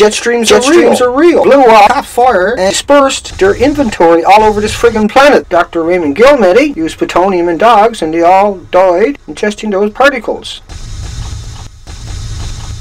jet streams, jet are, streams real. are real. Blew up, caught fire, and dispersed their inventory all over this friggin' planet. Dr. Raymond Gilmedy used plutonium in dogs, and they all died ingesting those particles.